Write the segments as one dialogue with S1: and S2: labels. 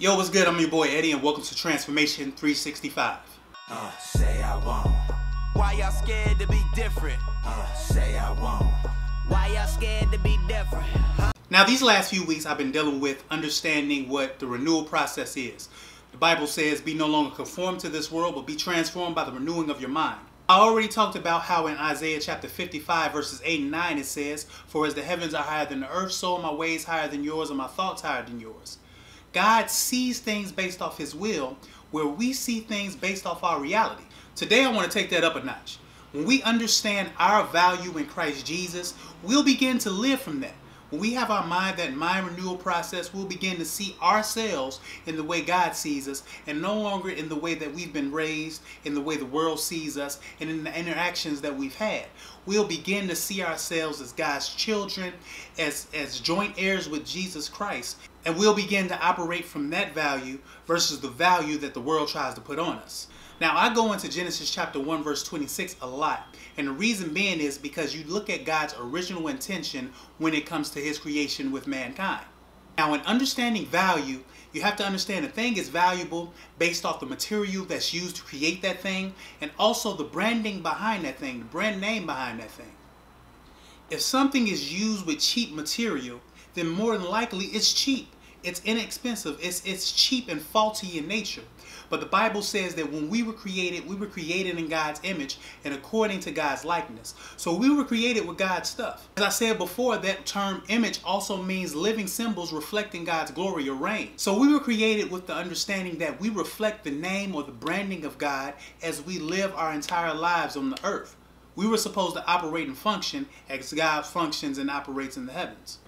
S1: Yo, what's good? I'm your boy Eddie, and welcome to Transformation 365.
S2: Uh, say I won't.
S3: Why y'all scared to be different?
S2: Uh, say I won't.
S3: Why y'all scared to be different?
S1: Now, these last few weeks, I've been dealing with understanding what the renewal process is. The Bible says, Be no longer conformed to this world, but be transformed by the renewing of your mind. I already talked about how in Isaiah chapter 55, verses 8 and 9, it says, For as the heavens are higher than the earth, so are my ways higher than yours, and my thoughts higher than yours. God sees things based off his will, where we see things based off our reality. Today, I want to take that up a notch. When we understand our value in Christ Jesus, we'll begin to live from that. When we have our mind, that mind renewal process, we'll begin to see ourselves in the way God sees us and no longer in the way that we've been raised, in the way the world sees us, and in the interactions that we've had. We'll begin to see ourselves as God's children, as, as joint heirs with Jesus Christ, and we'll begin to operate from that value versus the value that the world tries to put on us. Now, I go into Genesis chapter 1, verse 26 a lot. And the reason being is because you look at God's original intention when it comes to his creation with mankind. Now, in understanding value, you have to understand a thing is valuable based off the material that's used to create that thing and also the branding behind that thing, the brand name behind that thing. If something is used with cheap material, then more than likely it's cheap. It's inexpensive. It's, it's cheap and faulty in nature. But the Bible says that when we were created, we were created in God's image and according to God's likeness. So we were created with God's stuff. As I said before, that term image also means living symbols reflecting God's glory or reign. So we were created with the understanding that we reflect the name or the branding of God as we live our entire lives on the earth. We were supposed to operate and function as God functions and operates in the heavens.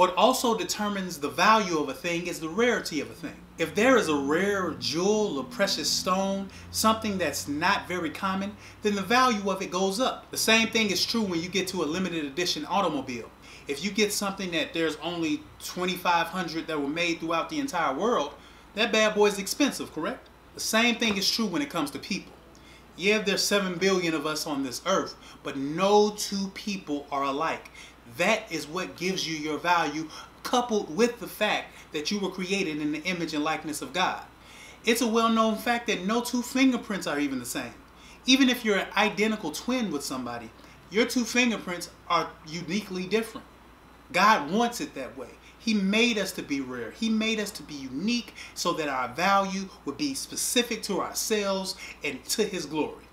S1: What also determines the value of a thing is the rarity of a thing. If there is a rare jewel or precious stone, something that's not very common, then the value of it goes up. The same thing is true when you get to a limited edition automobile. If you get something that there's only 2,500 that were made throughout the entire world, that bad boy is expensive, correct? The same thing is true when it comes to people. Yeah, there's 7 billion of us on this earth, but no two people are alike. That is what gives you your value, coupled with the fact that you were created in the image and likeness of God. It's a well known fact that no two fingerprints are even the same. Even if you're an identical twin with somebody, your two fingerprints are uniquely different. God wants it that way. He made us to be rare. He made us to be unique so that our value would be specific to ourselves and to His glory.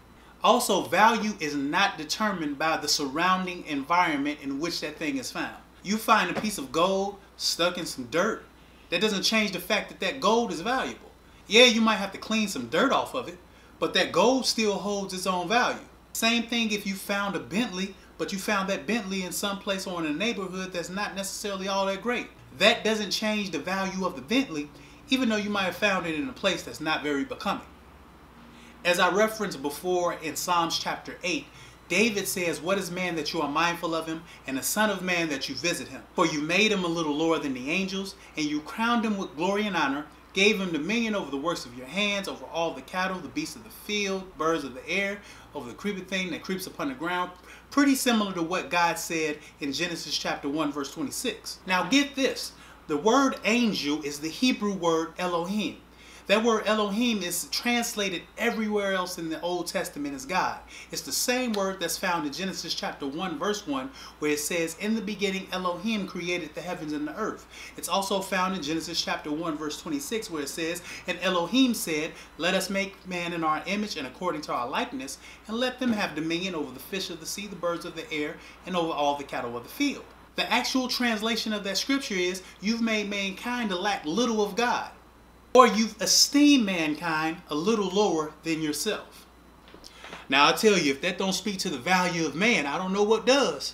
S1: Also, value is not determined by the surrounding environment in which that thing is found. You find a piece of gold stuck in some dirt, that doesn't change the fact that that gold is valuable. Yeah, you might have to clean some dirt off of it, but that gold still holds its own value. Same thing if you found a Bentley, but you found that Bentley in some place or in a neighborhood that's not necessarily all that great. That doesn't change the value of the Bentley, even though you might have found it in a place that's not very becoming. As I referenced before in Psalms chapter 8, David says, What is man that you are mindful of him, and the Son of Man that you visit him? For you made him a little lower than the angels, and you crowned him with glory and honor, gave him dominion over the works of your hands, over all the cattle, the beasts of the field, birds of the air, over the creeping thing that creeps upon the ground. Pretty similar to what God said in Genesis chapter 1, verse 26. Now get this. The word angel is the Hebrew word Elohim. That word Elohim is translated everywhere else in the Old Testament as God. It's the same word that's found in Genesis chapter 1 verse 1 where it says, In the beginning Elohim created the heavens and the earth. It's also found in Genesis chapter 1 verse 26 where it says, And Elohim said, Let us make man in our image and according to our likeness, and let them have dominion over the fish of the sea, the birds of the air, and over all the cattle of the field. The actual translation of that scripture is, You've made mankind to lack little of God or you've esteemed mankind a little lower than yourself. Now I tell you, if that don't speak to the value of man, I don't know what does.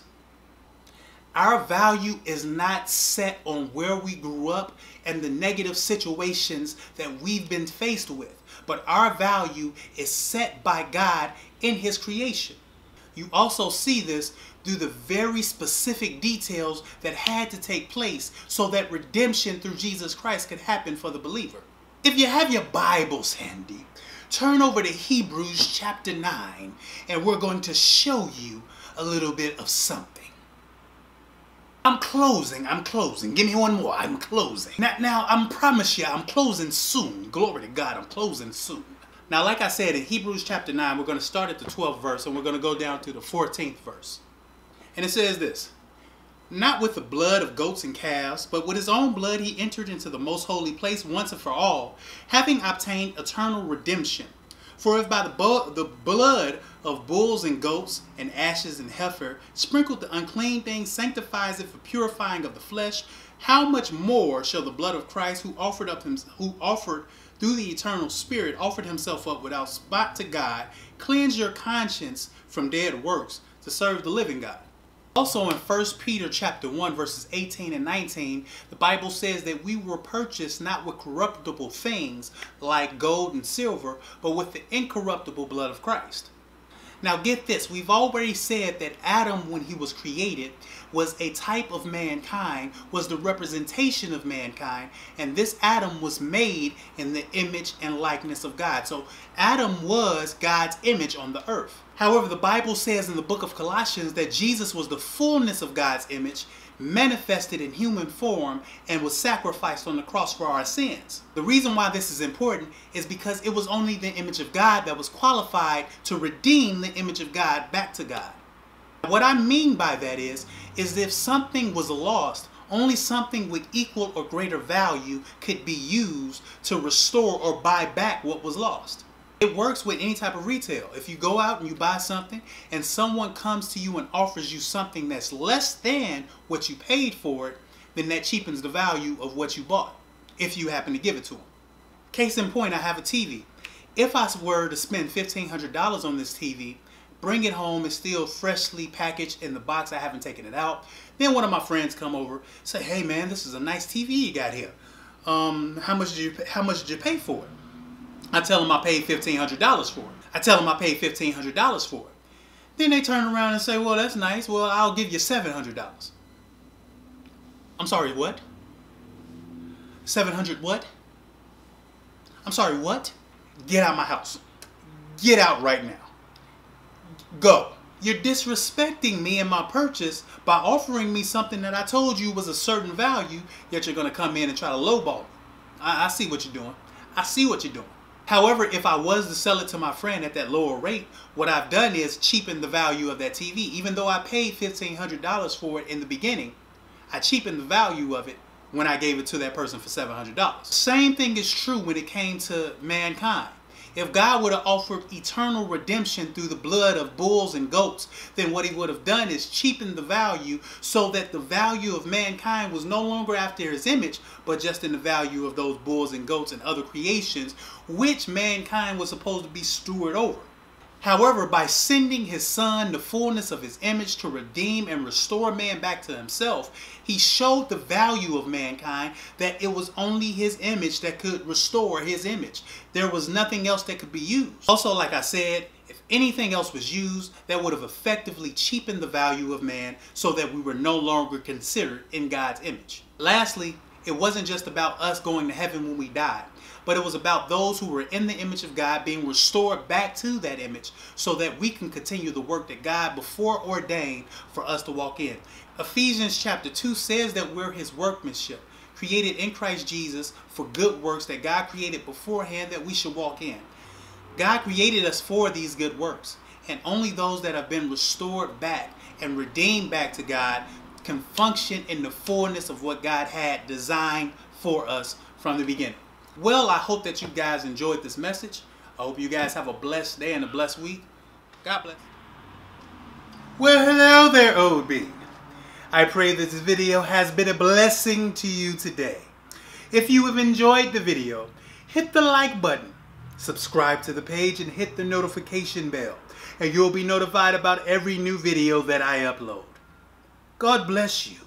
S1: Our value is not set on where we grew up and the negative situations that we've been faced with, but our value is set by God in His creation. You also see this through the very specific details that had to take place so that redemption through Jesus Christ could happen for the believer. If you have your Bibles handy, turn over to Hebrews chapter 9 and we're going to show you a little bit of something. I'm closing. I'm closing. Give me one more. I'm closing. Now, now I'm promise you, I'm closing soon. Glory to God. I'm closing soon. Now, like I said in Hebrews chapter 9, we're going to start at the 12th verse and we're going to go down to the 14th verse. And it says this Not with the blood of goats and calves, but with his own blood he entered into the most holy place once and for all, having obtained eternal redemption. For if by the, the blood of bulls and goats and ashes and heifer, sprinkled the unclean thing sanctifies it for purifying of the flesh, how much more shall the blood of Christ, who offered up him, who offered through the eternal Spirit, offered himself up without spot to God, cleanse your conscience from dead works to serve the living God? Also in 1 Peter chapter 1 verses 18 and 19, the Bible says that we were purchased not with corruptible things like gold and silver, but with the incorruptible blood of Christ. Now get this, we've already said that Adam when he was created was a type of mankind, was the representation of mankind, and this Adam was made in the image and likeness of God. So Adam was God's image on the earth. However, the Bible says in the book of Colossians that Jesus was the fullness of God's image manifested in human form and was sacrificed on the cross for our sins. The reason why this is important is because it was only the image of God that was qualified to redeem the image of God back to God. What I mean by that is, is if something was lost, only something with equal or greater value could be used to restore or buy back what was lost. It works with any type of retail. If you go out and you buy something and someone comes to you and offers you something that's less than what you paid for it, then that cheapens the value of what you bought if you happen to give it to them. Case in point, I have a TV. If I were to spend $1,500 on this TV, bring it home, it's still freshly packaged in the box, I haven't taken it out. Then one of my friends come over, say, hey man, this is a nice TV you got here. Um, how much did you, how much did you pay for it? I tell them I paid $1,500 for it. I tell them I paid $1,500 for it. Then they turn around and say, well, that's nice. Well, I'll give you $700. I'm sorry, what? 700 what? I'm sorry, what? Get out of my house. Get out right now. Go. You're disrespecting me and my purchase by offering me something that I told you was a certain value, yet you're going to come in and try to lowball me. I, I see what you're doing. I see what you're doing. However, if I was to sell it to my friend at that lower rate, what I've done is cheapen the value of that TV. Even though I paid $1,500 for it in the beginning, I cheapened the value of it when I gave it to that person for $700. Same thing is true when it came to mankind. If God would have offered eternal redemption through the blood of bulls and goats, then what he would have done is cheapened the value so that the value of mankind was no longer after his image, but just in the value of those bulls and goats and other creations, which mankind was supposed to be steward over. However, by sending his son the fullness of his image to redeem and restore man back to himself, he showed the value of mankind that it was only his image that could restore his image. There was nothing else that could be used. Also, like I said, if anything else was used, that would have effectively cheapened the value of man so that we were no longer considered in God's image. Lastly, it wasn't just about us going to heaven when we died but it was about those who were in the image of God being restored back to that image so that we can continue the work that God before ordained for us to walk in. Ephesians chapter 2 says that we're his workmanship, created in Christ Jesus for good works that God created beforehand that we should walk in. God created us for these good works, and only those that have been restored back and redeemed back to God can function in the fullness of what God had designed for us from the beginning. Well, I hope that you guys enjoyed this message. I hope you guys have a blessed day and a blessed week. God bless. Well, hello there, OB. I pray this video has been a blessing to you today. If you have enjoyed the video, hit the like button, subscribe to the page, and hit the notification bell, and you'll be notified about every new video that I upload. God bless you.